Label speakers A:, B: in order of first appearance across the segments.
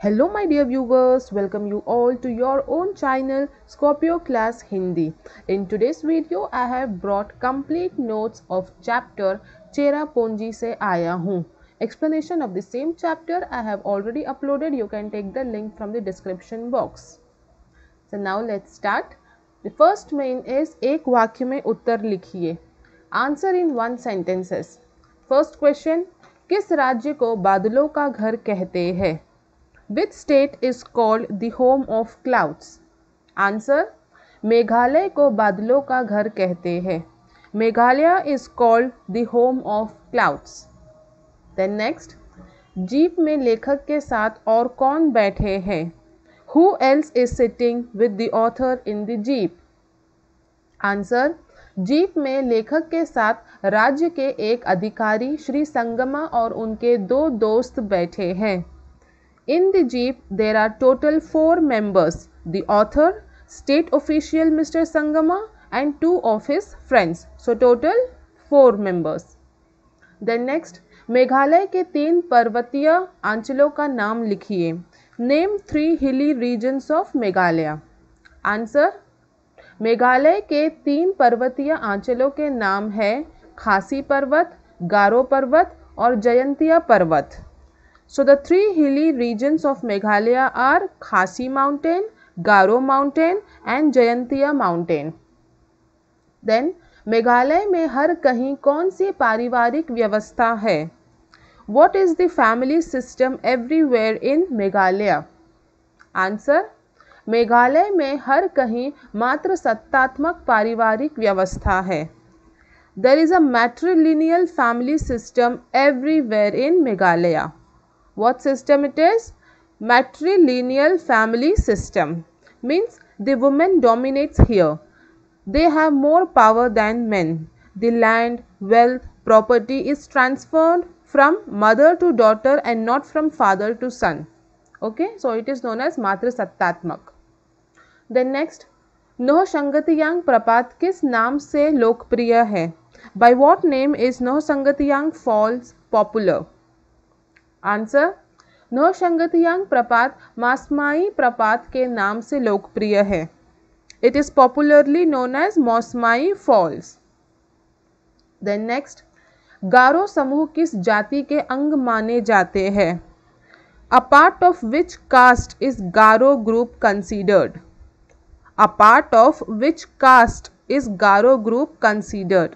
A: Hello my dear viewers welcome you all to your own channel Scorpio class Hindi in today's video I have brought complete notes of chapter Cherrapunji से आया हूँ explanation of the same chapter I have already uploaded you can take the link from the description box so now let start the first main is एक वाक्य में उत्तर लिखिए answer in one sentences first question किस राज्य को बादलों का घर कहते हैं Which state is called the home of clouds? Answer Meghalaya को बादलों का घर कहते हैं। Meghalaya is called the home of clouds then next jeep में लेखक के साथ और कौन बैठे हैं? Who else is sitting with the author in the jeep answer jeep में लेखक के साथ राज्य के एक अधिकारी श्री संगमा और उनके दो दोस्त बैठे हैं। In the jeep, there are total four members the author, state official Mr. Sangama, and two of his friends. So, total four members. Then next, Meghalaya के तीन पर्वतीय अंचलों का नाम लिखिए name three hilly regions of Meghalaya answer Meghalaya के तीन पर्वतीय आंचलों के नाम है खासी पर्वत गारो पर्वत और जयंतिया पर्वत So the three hilly regions of Meghalaya are Khasi mountain, Garo mountain and Jayantiya mountain. Then Meghalaya में हर कहीं कौन सी पारिवारिक व्यवस्था है what is the family system everywhere in Meghalaya answer Meghalaya में हर कहीं मात्र सत्तात्मक पारिवारिक व्यवस्था है there is a matrilineal family system everywhere in Meghalaya what system it is matrilineal family system means the woman dominates here they have more power than men the land wealth property is transferred from mother to daughter and not from father to son okay so it is known as matra sattatmak then next Noh संगतियांग प्रपात किस नाम से लोकप्रिय है by what name is Nohsngithiang falls popular answer Nohsngithiang प्रपात मासमाई प्रपात के नाम से लोकप्रिय है। It is popularly known as Mawsmai falls then next Garo समूह किस जाति के अंग माने जाते हैं? A part of which caste is Garo group considered a part of which caste is Garo group considered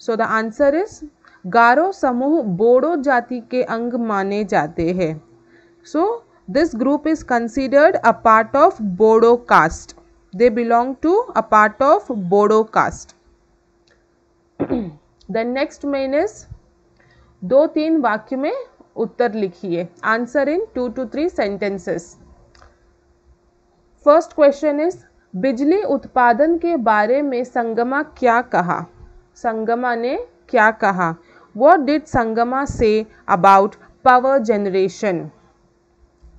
A: so the answer is Garo समूह बोडो जाति के अंग माने जाते हैं। So this group is considered a part of Bodo caste they belong to a part of Bodo caste the next main is दो तीन वाक्य में उत्तर लिखिए। Answer in two two three sentences first question is बिजली उत्पादन के बारे में संगमा क्या कहा? संगमा ने क्या कहा? What did Sangama say about power generation?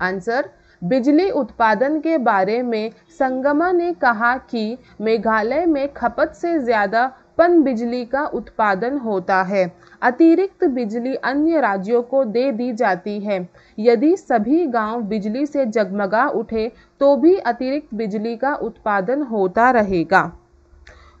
A: Answer बिजली उत्पादन के बारे में संगमा ने कहा कि मेघालय में खपत से ज़्यादा पन बिजली का उत्पादन होता है। अतिरिक्त बिजली अन्य राज्यों को दे दी जाती है। यदि सभी गाँव बिजली से जगमगा उठे तो भी अतिरिक्त बिजली का उत्पादन होता रहेगा।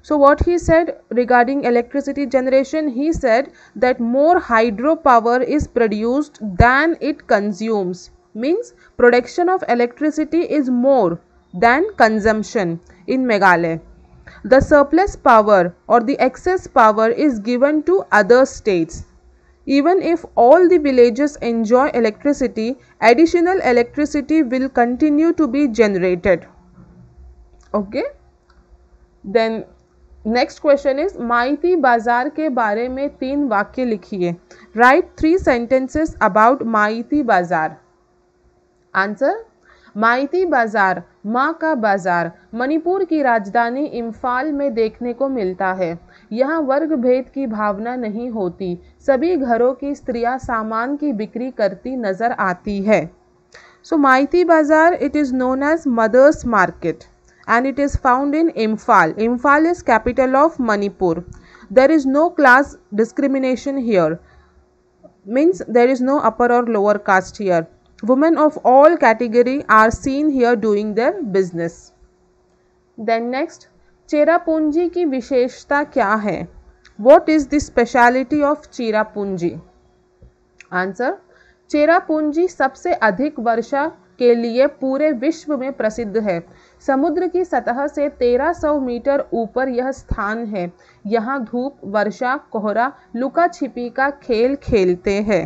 A: So what he said regarding electricity generation, he said that more hydropower is produced than it consumes. Means production of electricity is more than consumption in Meghalaya. The surplus power or the excess power is given to other states. Even if all the villages enjoy electricity, additional electricity will continue to be generated. Okay. Then next question is Maiti Bazaar के बारे में तीन वाक्य लिखिए। Write three sentences about Maiti Bazaar answer Maiti बाज़ार माँ का बाज़ार मणिपुर की राजधानी इम्फाल में देखने को मिलता है। यहाँ वर्ग भेद की भावना नहीं होती। सभी घरों की स्त्रियाँ सामान की बिक्री करती नज़र आती है। So Maiti Bazaar it is known as mother's market and it is found in Imphal. Imphal is capital of Manipur. There is no class discrimination here. Means there is no upper or lower caste here. women of all category are seen here doing their business. Then next, Cherrapunji की विशेषता क्या है what is the speciality of Cherrapunji answer Cherrapunji सबसे अधिक वर्षा के लिए पूरे विश्व में प्रसिद्ध है। समुद्र की सतह से 1300 मीटर ऊपर यह स्थान है। यहाँ धूप वर्षा कोहरा लुका छिपी का खेल खेलते हैं।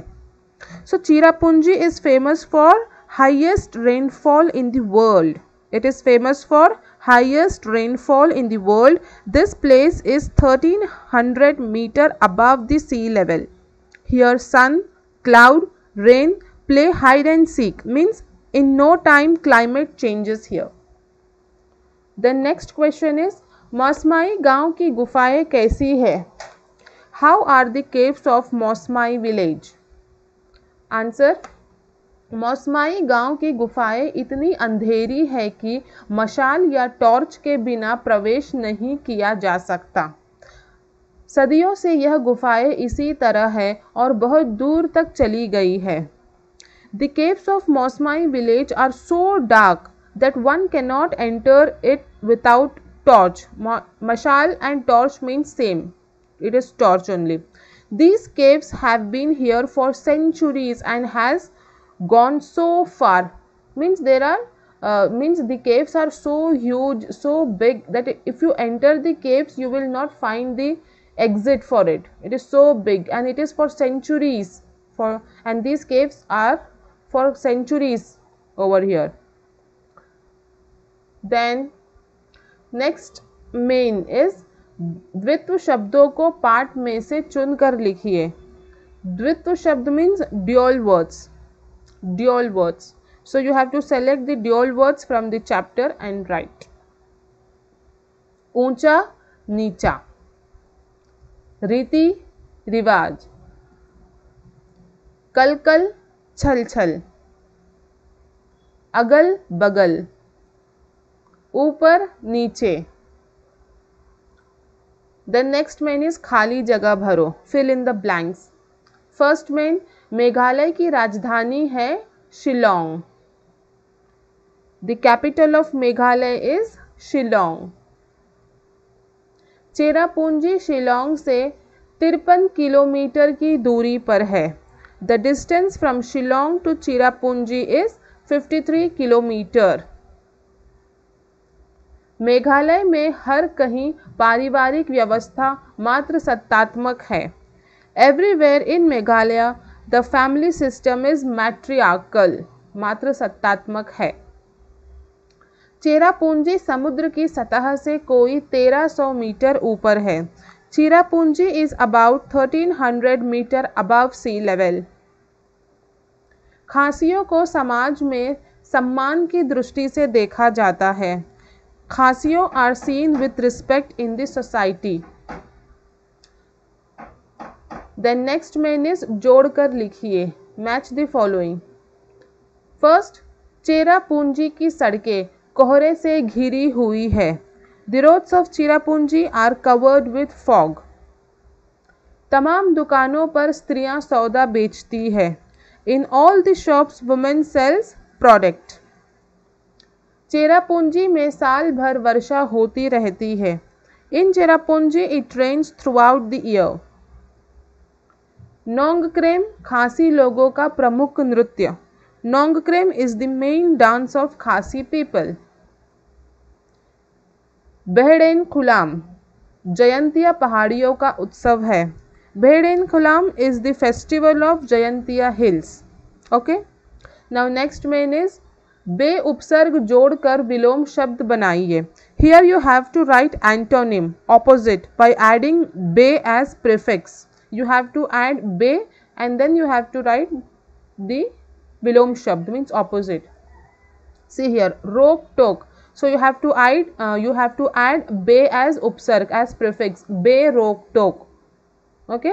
A: So Cherrapunji is famous for highest rainfall in the world it is famous for rainfall in the world. This place is 1300 meter above the sea level. Here sun, cloud, rain play hide and seek. Means in no time, climate changes here. The next question is Mawsmai गाँव की गुफाएँ कैसी है? How are the caves of Mawsmai village answer Mawsmai गाँव की गुफाएँ इतनी अंधेरी है कि मशाल या टॉर्च के बिना प्रवेश नहीं किया जा सकता। सदियों से यह गुफाएँ इसी तरह है और बहुत दूर तक चली गई है। The caves of Mosmai village are so dark that one cannot enter it without torch. mashal and torch means same. It is torch only. These caves have been here for centuries and has gone so far. Means there are uh, means the caves are so huge, so big that if you enter the caves, you will not find the exit for it. It is so big and it is for centuries. For and these caves are for centuries over here. Then, next main is द्वित्व शब्दों को part में से चुनकर लिखिए। द्वित्व शब्द means dual words dual words so you have to select the dual words from the chapter and write ऊँचा, नीचा। रीति, रिवाज। कल कल छल छल। अगल बगल। ऊपर नीचे। द नेक्स्ट मेन इज़ खाली जगह भरो। Fill in the blanks first main Meghalaya की राजधानी है Shillong. The capital of Meghalaya is Shillong. Cherrapunji Shillong से तिरपन किलोमीटर की दूरी पर है। The distance from Shillong to Cherrapunji is 53 kilometre Meghalaya में हर कहीं पारिवारिक व्यवस्था मात्र सत्तात्मक है। Everywhere in Meghalaya the family system is matriarchal मात्र सत्तात्मक है। चेरापूंजी समुद्र की सतह से कोई 1300 मीटर ऊपर है। Cherrapunji is about 1300 metre above sea level खांसियों को समाज में सम्मान की दृष्टि से देखा जाता है। खांसियों are seen with respect in this society. Then next main is जोड़कर लिखिए। Match the following. First, Cherrapunji की सड़कें कोहरे से घिरी हुई है। The roads of Cherrapunji are covered with fog. तमाम दुकानों पर स्त्रियाँ सौदा बेचती है। In all the shops women sells product Cherrapunji में साल भर वर्षा होती रहती है in Cherrapunji it rains throughout the year Nongkrem Khasi लोगों का प्रमुख नृत्य Nongkrem is the main dance of Khasi people Behdienkhlam Jaintia पहाड़ियों का उत्सव है Behdienkhlam is the festival of Jaintia hills okay now next main is बे उपसर्ग जोड़कर विलोम शब्द बनाइए here you have to write antonym opposite by adding bay as prefix you have to add be and then you have to write the vilom shabd means opposite see here rok tok so you have to add uh, you have to add be as upsarg as prefix be rok tok okay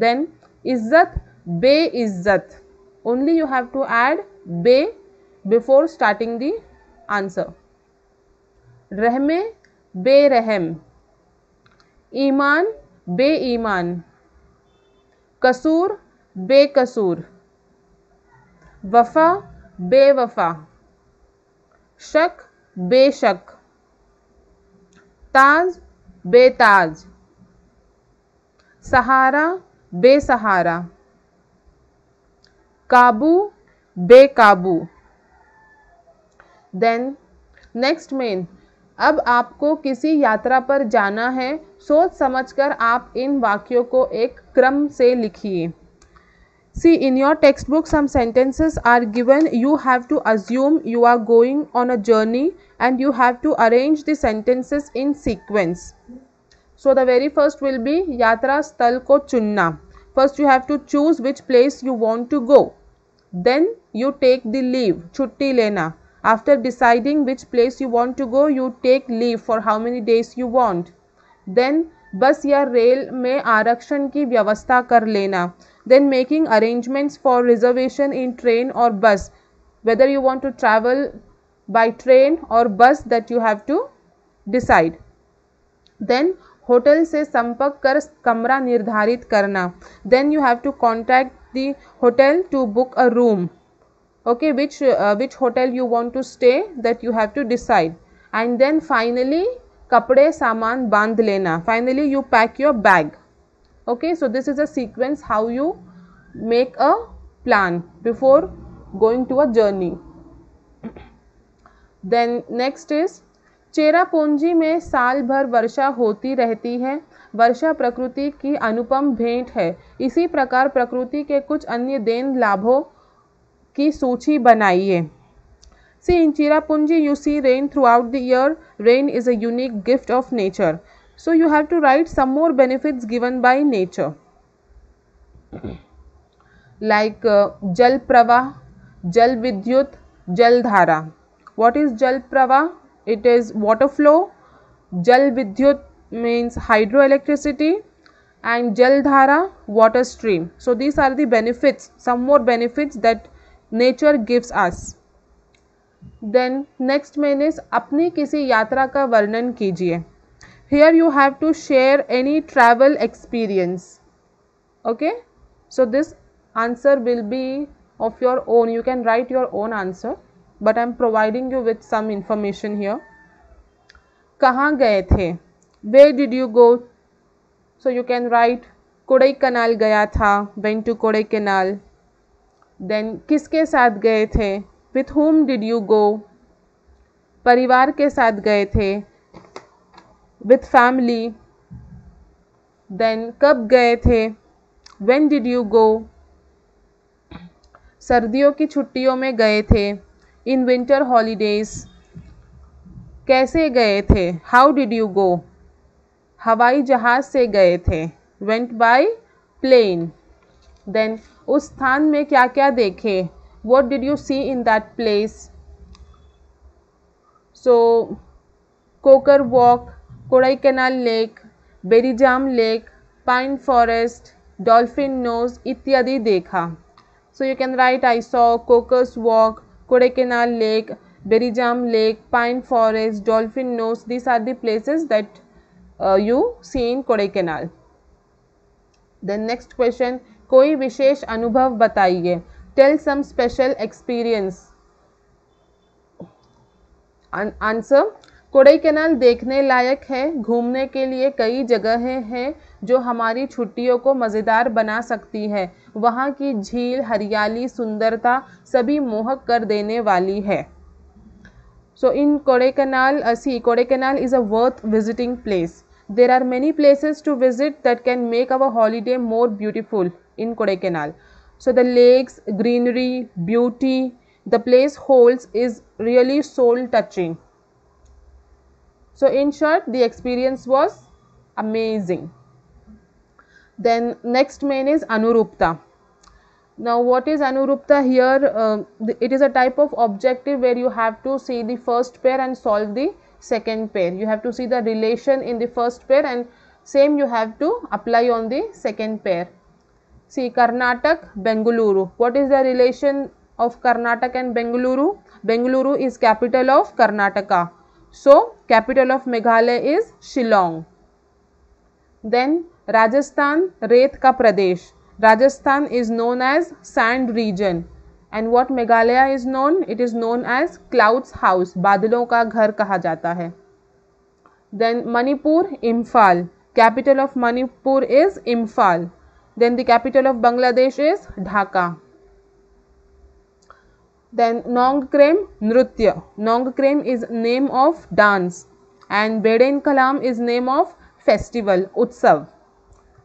A: then इज़्ज़त बे इज़्ज़त only you have to add bay before starting the answer रहमे बे रहम ईमान बे ईमान कसूर बे कसूर वफा बे वफा शक बे शक ताज बे ताज़ सहारा, बेसहारा। काबू, बेकाबू। देन नेक्स्ट मेन अब आपको किसी यात्रा पर जाना है, सोच समझकर आप इन वाक्यों को एक क्रम से लिखिए। See in your textbook some sentences are given you have to assume you are going on a journey and you have to arrange the sentences in sequence so the very first will be यात्रा स्थल को चुनना first you have to choose which place you want to go then you take the leave छुट्टी लेना after deciding which place you want to go you take leave for how many days you want then bus या rail में आरक्षण की व्यवस्था कर लेना then making arrangements for reservation in train और bus whether you want to travel by train और bus that you have to decide then hotel से संपर्क कर कमरा निर्धारित करना। Then you have to contact the hotel to book a room okay which which hotel you want to stay that you have to decide and then finally कपड़े सामान बाँध लेना। Finally you pack your bag okay so this is a sequence how you make a plan before going to a journey then next is Cherrapunji में साल भर वर्षा होती रहती है। वर्षा प्रकृति की अनुपम भेंट है। इसी प्रकार प्रकृति के कुछ अन्य देन लाभों की सूची बनाइए। See, in Cherrapunji you see rain throughout the year rain is a unique gift of nature so you have to write some more benefits given by nature like जल प्रवाह, जल विद्युत जलधारा वॉट इज़ जल प्रवाह? It is water flow. Jal Vidyut means hydroelectricity and Jal Dhara water stream. So these are the benefits, some more benefits that nature gives us. Then next main is अपनी किसी यात्रा का वर्णन कीजिए here you have to share any travel experience okay so this answer will be of your own you can write your own answer But I am providing you with some information here कहाँ गए थे? Where did you go so you can write Kodaikanal गया था when to कोड़े कनाल then किसके साथ गए थे? With whom did you go परिवार के साथ गए थे। विथ फैमिली देन कब गए थे? वेन डिड यू गो सर्दियों की छुट्टियों में गए थे। इन विंटर हॉलीडेज कैसे गए थे? हाउ डिड यू गो हवाई जहाज़ से गए थे। वेंट बाय प्लेन देन उस स्थान में क्या क्या देखे? What did you see in that place so Coaker walk Kodaikanal lake Berijam lake pine forest dolphin nose इत्यादि देखा। So you can write I saw Coaker's walk Kodaikanal lake Berijam lake pine forest dolphin nose this are the places that you see in Kodaikanal. Then next question कोई विशेष अनुभव बताइए। Tell some special experience answer Kodaikanal देखने लायक है, घूमने के लिए कई जगहें हैं जो हमारी छुट्टियों को मज़ेदार बना सकती है। वहाँ की झील, हरियाली, सुंदरता सभी मोहक कर देने वाली है। So in Kodaikanal see Kodaikanal is a worth visiting place there are many places to visit that can make our holiday more beautiful in Kodaikanal so the lakes greenery beauty the place holds is really soul touching So in short the experience was amazing. Then next main is Anurupta. Now what is Anurupta here? Uh, it is a type of objective where you have to see the first pair and solve the second pair. You have to see the relation in the first pair and same you have to apply on the second pair. See Karnataka, Bengaluru. What is the relation of Karnataka and Bengaluru? Bengaluru is capital of Karnataka. So, capital of Meghalaya is Shillong. Then Rajasthan, Ret ka Pradesh. Rajasthan is known as sand region. And what Meghalaya is known it is known as clouds house बादलों का घर कहा जाता है then Manipur Imphal capital of Manipur is Imphal then the capital of Bangladesh is Dhaka then Nongkrem Nrutya. Nongkrem is name of dance and Beden Kalam is name of festival, Utsav.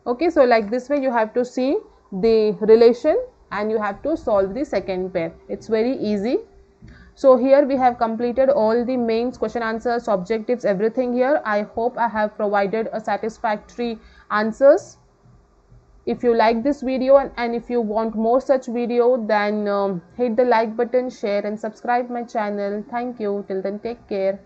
A: Okay, so like this way you have to see the relation and you have to solve the second pair. It's very easy. So here we have completed all the mains, question answers, objectives, everything here. I hope I have provided a satisfactory answers if you like this video and, and if you want more such video then um, hit the like button share and subscribe my channel. Thank you. Till then take care